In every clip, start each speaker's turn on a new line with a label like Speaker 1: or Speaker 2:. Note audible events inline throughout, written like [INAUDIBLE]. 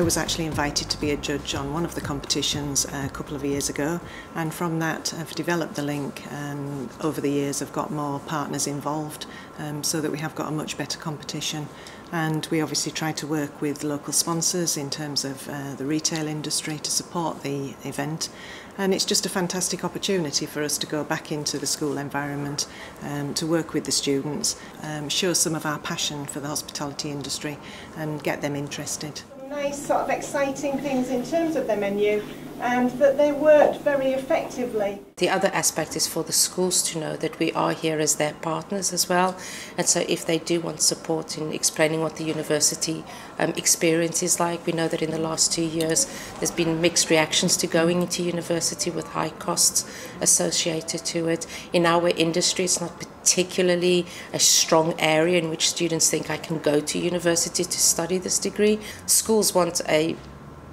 Speaker 1: I was actually invited to be a judge on one of the competitions a couple of years ago, and from that I've developed the link, and over the years I've got more partners involved, um, so that we have got a much better competition. And we obviously try to work with local sponsors in terms of uh, the retail industry to support the event. And it's just a fantastic opportunity for us to go back into the school environment, um, to work with the students, um, show some of our passion for the hospitality industry and get them interested.
Speaker 2: Nice sort of exciting things in terms of the menu and that they worked very effectively.
Speaker 3: The other aspect is for the schools to know that we are here as their partners as well. And so if they do want support in explaining what the university um, experience is like, we know that in the last two years there's been mixed reactions to going into university with high costs associated to it. In our industry, it's not particularly a strong area in which students think I can go to university to study this degree. Schools want a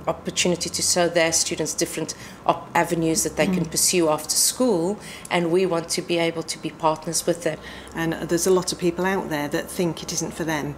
Speaker 3: opportunity to show their students different avenues that they mm. can pursue after school, and we want to be able to be partners with them.
Speaker 1: And there's a lot of people out there that think it isn't for them.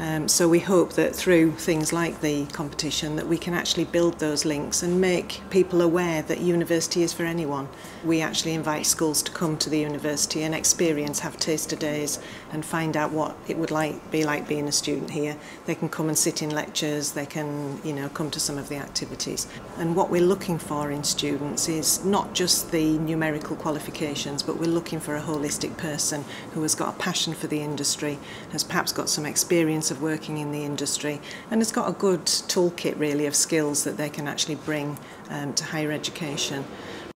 Speaker 1: Um, so we hope that through things like the competition that we can actually build those links and make people aware that university is for anyone. We actually invite schools to come to the university and experience, have taster days and find out what it would like be like being a student here. They can come and sit in lectures, they can you know come to some of the activities. And what we're looking for in students is not just the numerical qualifications, but we're looking for a holistic person who has got a passion for the industry, has perhaps got some experience experience of working in the industry and has got a good toolkit really of skills that they can actually bring um, to higher education.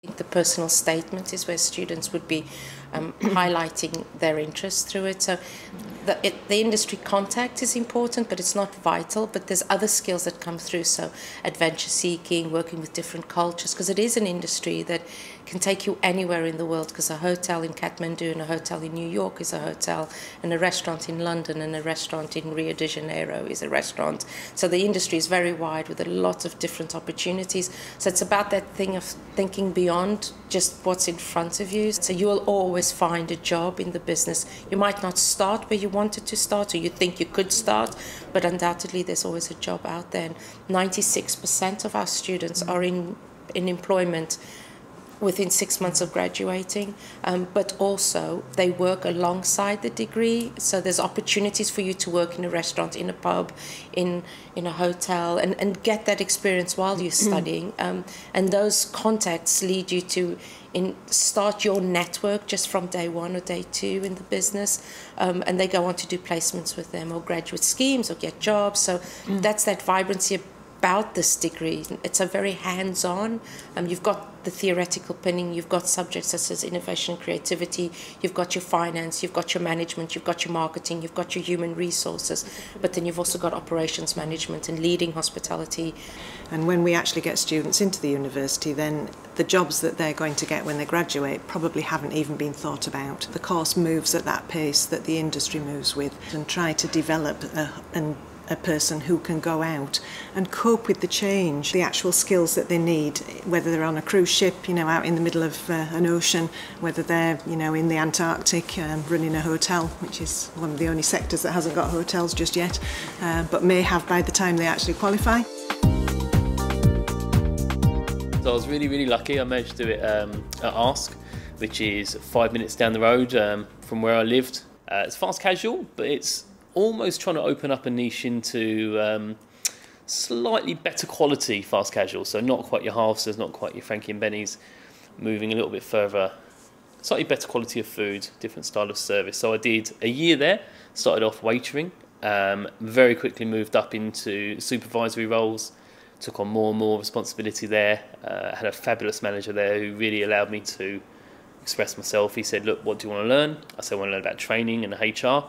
Speaker 3: The personal statement is where students would be um, [CLEARS THROAT] highlighting their interest through it. So the, it, the industry contact is important, but it's not vital. But there's other skills that come through. So adventure seeking, working with different cultures, because it is an industry that can take you anywhere in the world. Because a hotel in Kathmandu and a hotel in New York is a hotel, and a restaurant in London and a restaurant in Rio de Janeiro is a restaurant. So the industry is very wide with a lot of different opportunities. So it's about that thing of thinking beyond just what's in front of you. So you'll always find a job in the business. You might not start where you wanted to start or you think you could start, but undoubtedly there's always a job out there. And 96% of our students are in, in employment within six months of graduating, um, but also they work alongside the degree. So there's opportunities for you to work in a restaurant, in a pub, in in a hotel, and, and get that experience while you're mm. studying. Um, and those contacts lead you to in start your network just from day one or day two in the business, um, and they go on to do placements with them or graduate schemes or get jobs. So mm. that's that vibrancy about this degree. It's a very hands-on. Um, you've got the theoretical pinning, you've got subjects such as innovation and creativity, you've got your finance, you've got your management, you've got your marketing, you've got your human resources, but then you've also got operations management and leading hospitality.
Speaker 1: And when we actually get students into the university, then the jobs that they're going to get when they graduate probably haven't even been thought about. The course moves at that pace that the industry moves with and try to develop a, and a person who can go out and cope with the change, the actual skills that they need, whether they're on a cruise ship, you know, out in the middle of uh, an ocean, whether they're, you know, in the Antarctic um, running a hotel, which is one of the only sectors that hasn't got hotels just yet, uh, but may have by the time they actually qualify.
Speaker 4: So I was really, really lucky. I managed to do it um, at Ask, which is five minutes down the road um, from where I lived. Uh, it's fast casual, but it's almost trying to open up a niche into um, slightly better quality fast casual. So not quite your Harvesters, not quite your Frankie and Benny's, moving a little bit further. Slightly better quality of food, different style of service. So I did a year there. Started off waitering. Um, very quickly moved up into supervisory roles. Took on more and more responsibility there. Uh, had a fabulous manager there who really allowed me to express myself. He said, "Look, what do you want to learn?" I said, "I want to learn about training and HR."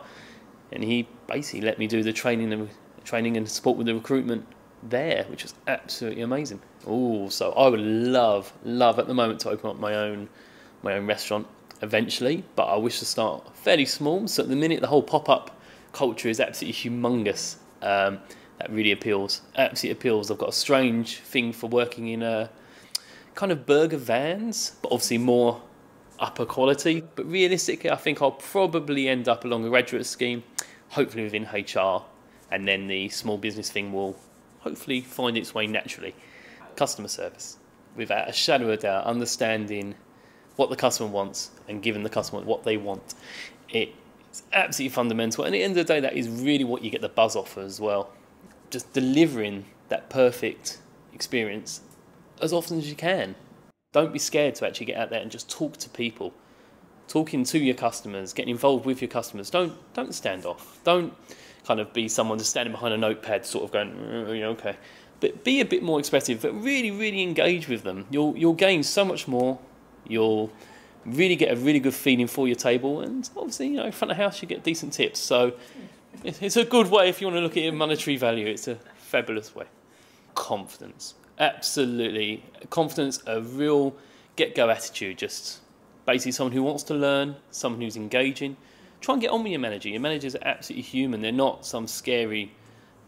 Speaker 4: And he basically let me do the training and training and support with the recruitment there, which was absolutely amazing. Oh, so I would love, love at the moment to open up my own, my own restaurant eventually, but I wish to start fairly small. So at the minute, the whole pop-up culture is absolutely humongous. Um, that really appeals. Absolutely appeals. I've got a strange thing for working in a kind of burger vans, but obviously more upper quality. But realistically, I think I'll probably end up along a graduate scheme, hopefully within HR, and then the small business thing will hopefully find its way naturally. Customer service, without a shadow of a doubt, understanding what the customer wants and giving the customer what they want. It's absolutely fundamental. And at the end of the day, that is really what you get the buzz off as well. Just delivering that perfect experience as often as you can. Don't be scared to actually get out there and just talk to people. Talking to your customers, getting involved with your customers. Don't don't stand off. Don't kind of be someone just standing behind a notepad, sort of going, mm, okay. But be a bit more expressive, but really, really engage with them. You'll you'll gain so much more. You'll really get a really good feeling for your table, and obviously, you know, in front of house you get decent tips. So it's a good way if you want to look at your monetary value. It's a fabulous way. Confidence, absolutely, confidence, a real get-go attitude. Just basically someone who wants to learn, someone who's engaging. Try and get on with your manager. Your managers are absolutely human. They're not some scary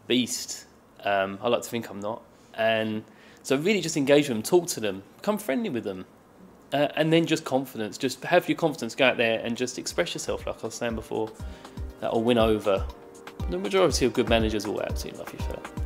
Speaker 4: beast. Um, I like to think I'm not. And so really just engage with them, talk to them, become friendly with them. Uh, and then just confidence. Just have your confidence, go out there and just express yourself, like I was saying before. That'll win over. The majority of good managers will absolutely love you for that.